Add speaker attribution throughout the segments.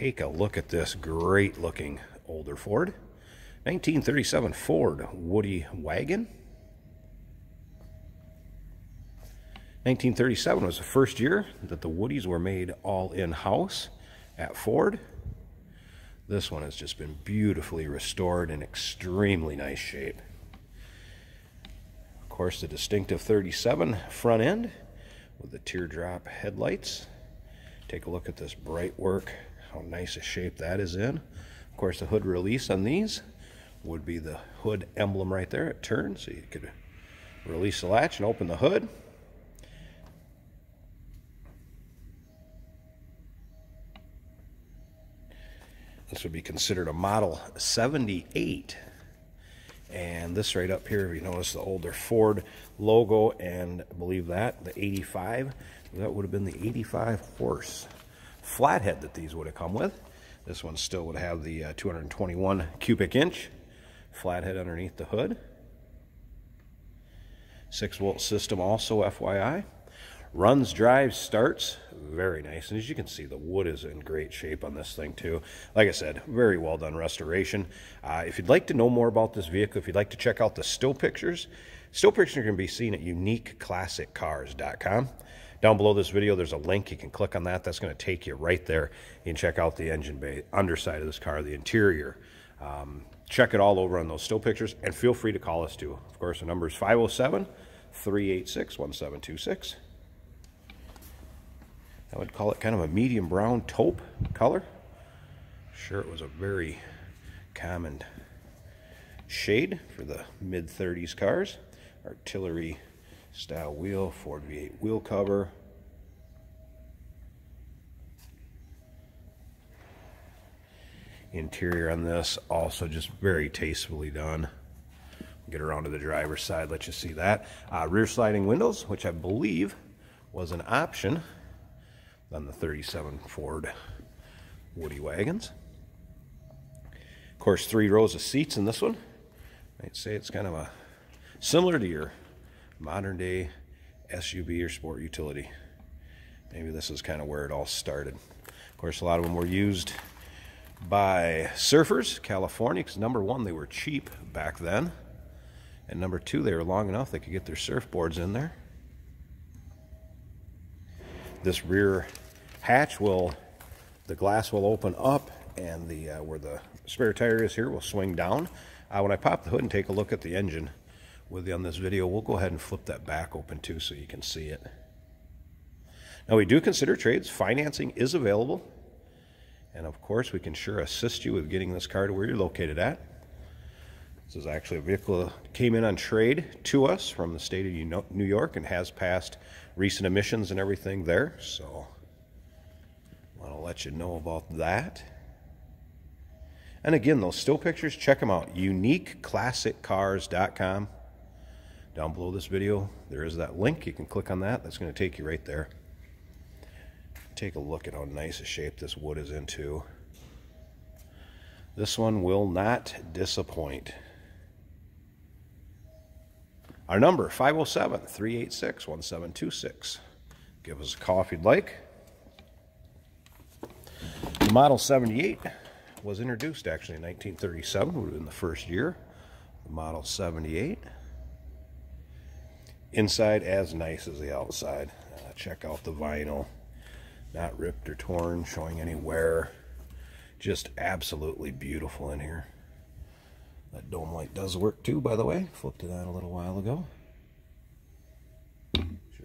Speaker 1: take a look at this great looking older Ford. 1937 Ford Woody Wagon. 1937 was the first year that the Woodies were made all in-house at Ford. This one has just been beautifully restored in extremely nice shape. Of course, the distinctive 37 front end with the teardrop headlights. Take a look at this bright work, how nice a shape that is in. Of course, the hood release on these would be the hood emblem right there. It turns, so you could release the latch and open the hood. This would be considered a Model 78. And this right up here, if you notice the older Ford logo, and believe that, the 85, that would have been the 85 horse flathead that these would have come with. This one still would have the uh, 221 cubic inch flathead underneath the hood. 6 volt system also, FYI. Runs, drives, starts, very nice. And as you can see, the wood is in great shape on this thing too. Like I said, very well done restoration. Uh, if you'd like to know more about this vehicle, if you'd like to check out the still pictures, still pictures can be seen at uniqueclassiccars.com. Down below this video, there's a link. You can click on that. That's going to take you right there. You can check out the engine bay, underside of this car, the interior. Um, check it all over on those still pictures, and feel free to call us too. Of course, the number is 507 386 1726. I would call it kind of a medium brown taupe color. Sure, it was a very common shade for the mid 30s cars. Artillery style wheel, Ford V8 wheel cover. Interior on this also just very tastefully done. Get around to the driver's side, let you see that. Uh, rear sliding windows, which I believe was an option on the 37 Ford Woody wagons. Of course, three rows of seats in this one. I'd say it's kind of a similar to your modern day SUV or sport utility. Maybe this is kind of where it all started. Of course, a lot of them were used by surfers, California, because number one, they were cheap back then. And number two, they were long enough they could get their surfboards in there. This rear hatch will, the glass will open up and the uh, where the spare tire is here will swing down. Uh, when I pop the hood and take a look at the engine with you on this video, we'll go ahead and flip that back open too so you can see it. Now we do consider trades. Financing is available. And of course, we can sure assist you with getting this car to where you're located at. This is actually a vehicle that came in on trade to us from the state of New York and has passed recent emissions and everything there. So I want to let you know about that. And again, those still pictures, check them out. UniqueClassicCars.com. Down below this video, there is that link. You can click on that. That's going to take you right there. Take a look at how nice a shape this wood is into. This one will not disappoint. Our number, 507-386-1726. Give us a call if you'd like. The Model 78 was introduced actually in 1937, would have been the first year. The Model 78. Inside as nice as the outside. Uh, check out the vinyl. Not ripped or torn, showing any wear. Just absolutely beautiful in here. That dome light does work too, by the way. Flipped it on a little while ago.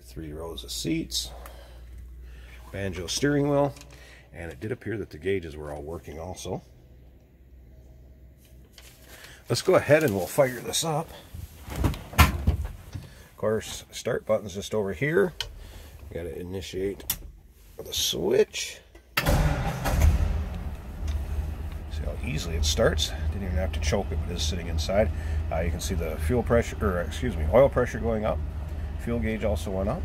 Speaker 1: Three rows of seats. Banjo steering wheel. And it did appear that the gauges were all working also. Let's go ahead and we'll fire this up. Course, start button's just over here. Got to initiate the switch. See how easily it starts. Didn't even have to choke it, but it is sitting inside. Uh, you can see the fuel pressure, or excuse me, oil pressure going up. Fuel gauge also went up.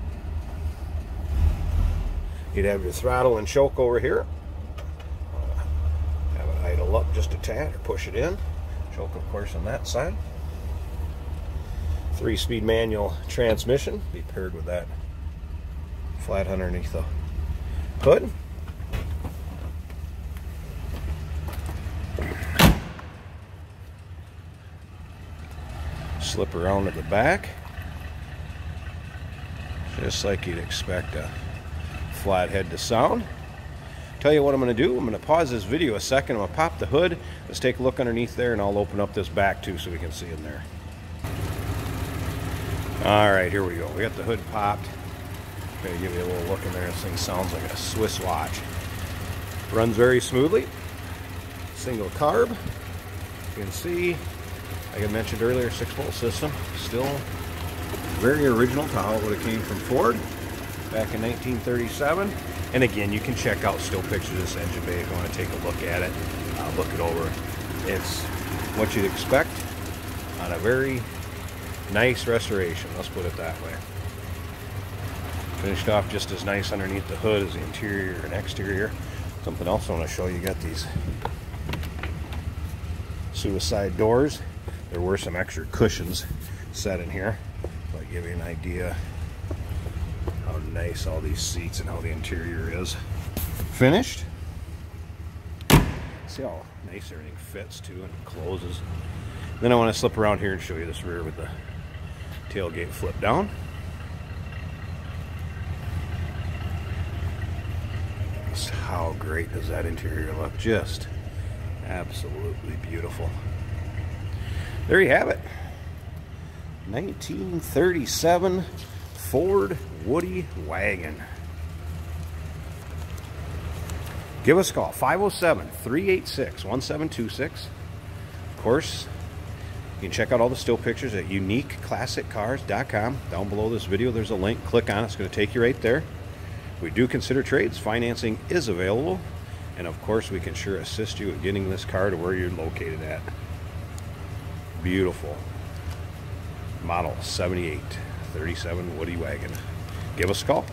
Speaker 1: You'd have your throttle and choke over here. Uh, have it idle up just a tad or push it in. Choke, of course, on that side three-speed manual transmission. Be paired with that flat underneath the hood. Slip around to the back. Just like you'd expect a flathead to sound. Tell you what I'm going to do. I'm going to pause this video a second. I'm going to pop the hood. Let's take a look underneath there and I'll open up this back too so we can see in there. All right, here we go. We got the hood popped. Gonna give you a little look in there. This thing sounds like a Swiss watch. Runs very smoothly. Single carb. You can see, like I mentioned earlier, six volt system. Still very original to how it would have came from Ford back in 1937. And again, you can check out still pictures of this engine bay if you want to take a look at it, uh, look it over. It's what you'd expect on a very nice restoration, let's put it that way. Finished off just as nice underneath the hood as the interior and exterior. Something else I want to show you, got these suicide doors. There were some extra cushions set in here. But give you an idea how nice all these seats and how the interior is. Finished. See how nice everything fits too and closes. Then I want to slip around here and show you this rear with the tailgate flip down. how great does that interior look? Just absolutely beautiful. There you have it. 1937 Ford Woody Wagon. Give us a call, 507-386-1726. Of course, you can check out all the still pictures at uniqueclassiccars.com. Down below this video, there's a link. Click on it. It's going to take you right there. We do consider trades. Financing is available. And of course, we can sure assist you in getting this car to where you're located at. Beautiful. Model 78 37 Woody Wagon. Give us a call.